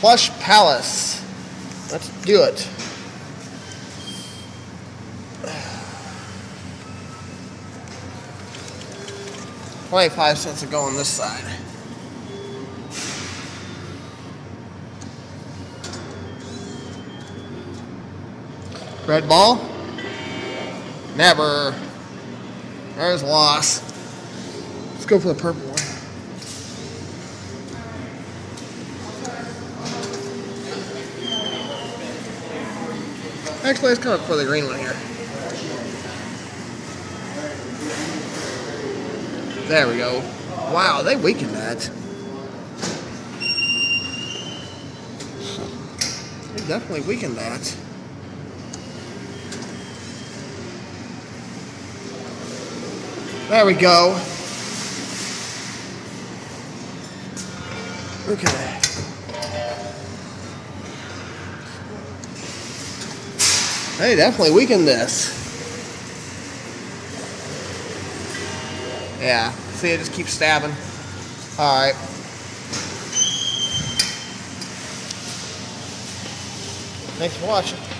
Plush Palace. Let's do it. Twenty-five cents to go on this side. Red ball? Never. There's loss. Let's go for the purple one. Actually, let's come up for the green one here. There we go. Wow, they weakened that. They definitely weakened that. There we go. Okay. Hey, definitely weakened this. Yeah, see, it just keeps stabbing. Alright. Thanks for watching.